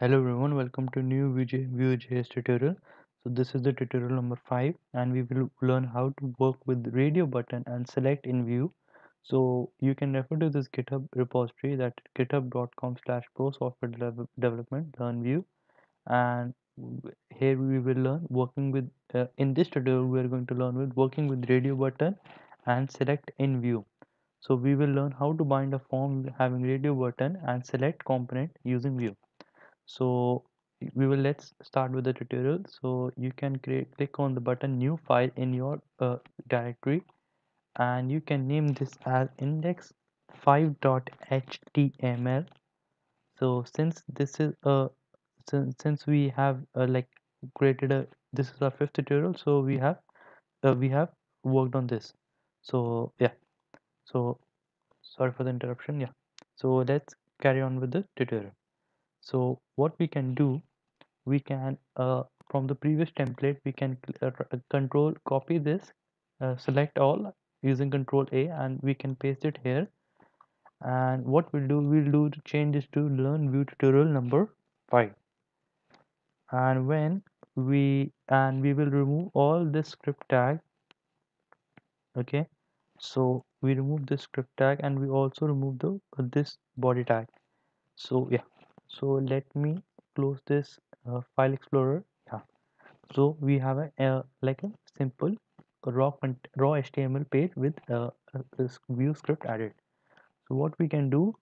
Hello everyone, welcome to new Vue.js tutorial. So this is the tutorial number 5 and we will learn how to work with radio button and select in Vue. So you can refer to this GitHub repository that github.com slash pro software development learn Vue and here we will learn working with uh, in this tutorial we are going to learn with working with radio button and select in Vue. So we will learn how to bind a form having radio button and select component using Vue so we will let's start with the tutorial. So you can create click on the button new file in your uh, directory. And you can name this as index5.html so since this is a since, since we have uh, like created a this is our fifth tutorial so we have uh, we have worked on this. So yeah. So sorry for the interruption. Yeah. So let's carry on with the tutorial so what we can do we can uh, from the previous template we can uh, control copy this uh, select all using control a and we can paste it here. And what we'll do we'll do to change this to learn Vue tutorial number 5 and when we and we will remove all this script tag. Okay so we remove this script tag and we also remove the uh, this body tag. So yeah so let me close this uh, file explorer. Yeah. So we have a uh, like a simple raw raw html page with uh, this Vue script added. So what we can do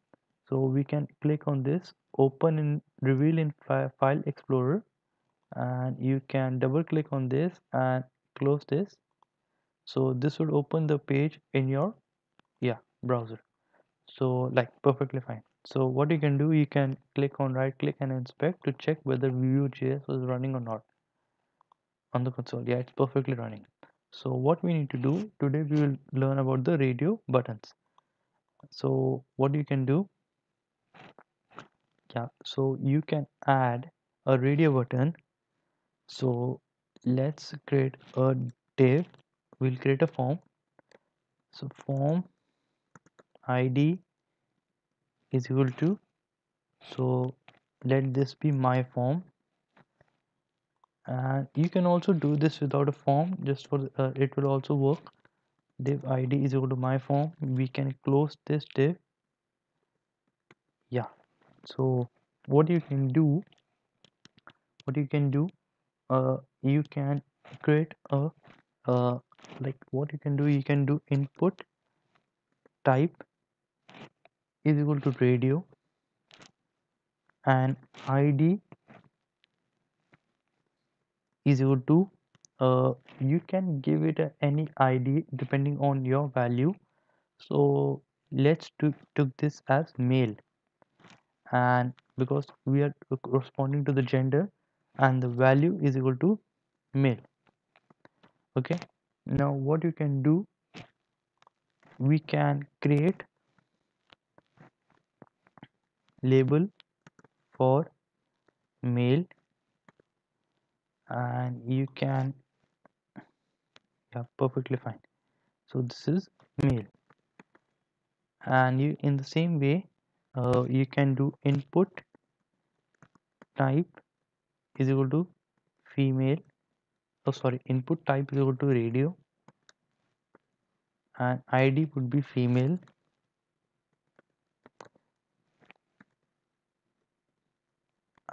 so we can click on this open in reveal in fi file explorer and you can double click on this and close this. So this would open the page in your yeah browser. So like perfectly fine so what you can do you can click on right click and inspect to check whether Vue.js was running or not on the console. Yeah it's perfectly running. So what we need to do today we will learn about the radio buttons. So what you can do yeah so you can add a radio button. So let's create a div. We'll create a form. So form id is equal to so let this be my form. And you can also do this without a form just for uh, it will also work. Div id is equal to my form. We can close this div. Yeah. So what you can do what you can do uh you can create a uh like what you can do you can do input type is equal to radio and id is equal to uh, you can give it any id depending on your value. So let's to, took this as male. And because we are corresponding to the gender and the value is equal to male. Okay? Now what you can do we can create label for male. And you can yeah perfectly fine. So this is male. And you in the same way uh, you can do input type is equal to female. Oh sorry input type is equal to radio. And id would be female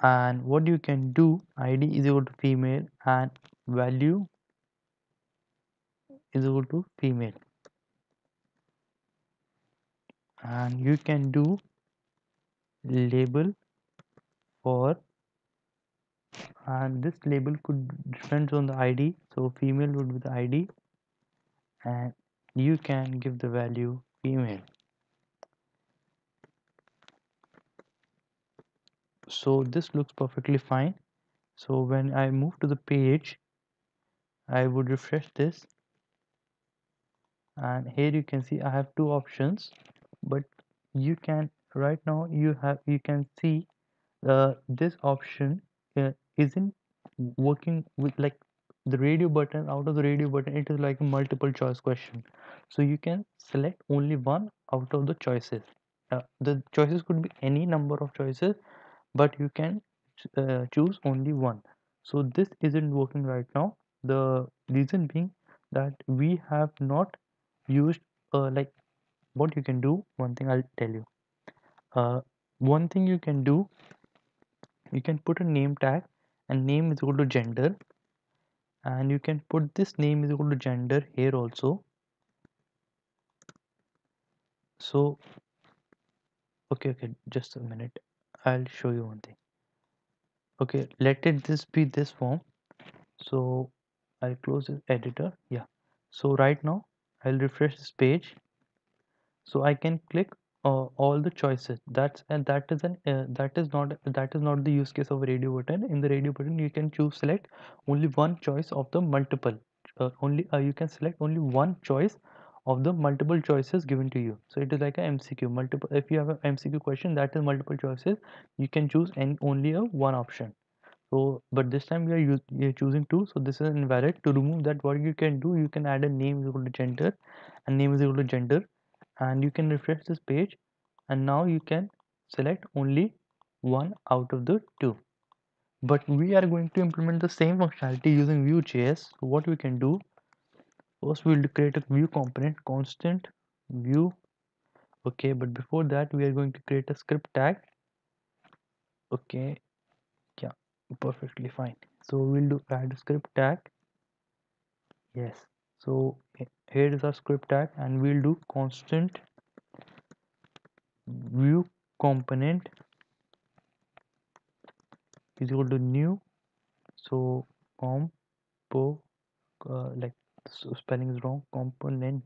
and what you can do id is equal to female and value is equal to female. And you can do label for and this label could depends on the id so female would be the id and you can give the value female so this looks perfectly fine. So when I move to the page I would refresh this. And here you can see I have two options but you can right now you have you can see uh, this option uh, isn't working with like the radio button out of the radio button it is like a multiple choice question. So you can select only one out of the choices. Uh, the choices could be any number of choices but you can uh, choose only one. So this isn't working right now. The reason being that we have not used uh, like what you can do one thing I'll tell you. Uh, one thing you can do you can put a name tag and name is equal to gender. And you can put this name is equal to gender here also. So okay okay just a minute I'll show you one thing. Okay let it this be this form. So I'll close this editor. Yeah. So right now I'll refresh this page. So I can click uh, all the choices. That's and that is an uh, that is not that is not the use case of radio button. In the radio button you can choose select only one choice of the multiple uh, only uh, you can select only one choice of the multiple choices given to you. So it is like a mcq multiple if you have a mcq question that is multiple choices. You can choose any only a one option. So but this time we are, we are choosing two. So this is invalid. To remove that what you can do you can add a name is equal to gender and name is equal to gender and you can refresh this page. And now you can select only one out of the two. But we are going to implement the same functionality using vue.js so what we can do first we'll create a Vue component constant view. Okay but before that we are going to create a script tag. Okay yeah perfectly fine. So we'll do add script tag. Yes so here is our script tag and we'll do constant Vue component is equal to new. So compo uh, like so spelling is wrong. Component.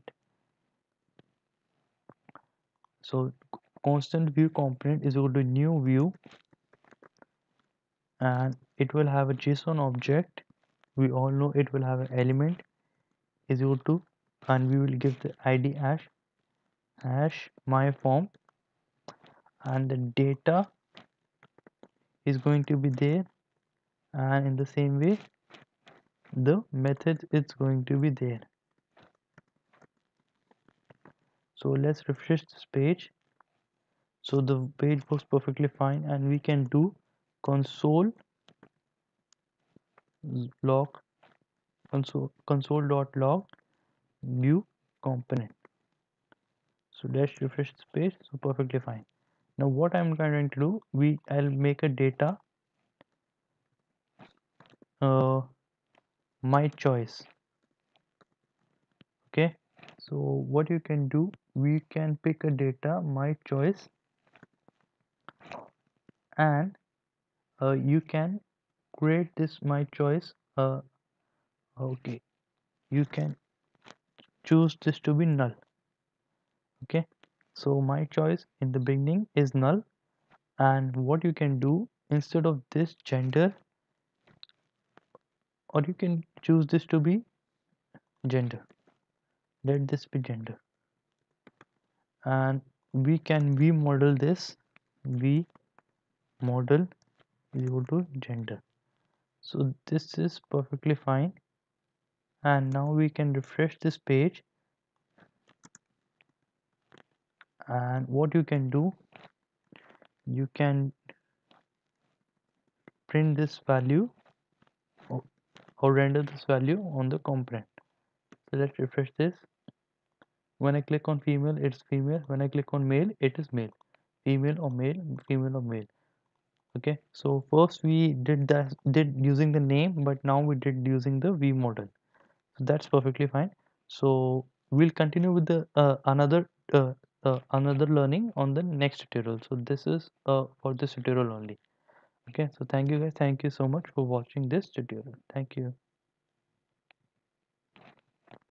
So constant Vue component is equal to new Vue. And it will have a json object. We all know it will have an element is equal to and we will give the id hash hash my form. And the data is going to be there. And in the same way the method is going to be there. So let's refresh this page. So the page works perfectly fine and we can do console log console console dot log Vue component. So let's refresh this page. So perfectly fine. Now what i'm going to do we i'll make a data uh my choice. Okay so what you can do we can pick a data my choice. And uh, you can create this my choice uh, okay. You can choose this to be null. Okay so my choice in the beginning is null. And what you can do instead of this gender or you can choose this to be gender. Let this be gender. And we can v model this v model is equal to gender. So this is perfectly fine. And now we can refresh this page. And what you can do you can print this value or render this value on the component? So let's refresh this. When I click on female it's female. When I click on male it is male. Female or male female or male. Okay so first we did that did using the name but now we did using the v model. So that's perfectly fine. So we'll continue with the uh, another uh, uh, another learning on the next tutorial. So this is uh, for this tutorial only okay so thank you guys. Thank you so much for watching this tutorial. Thank you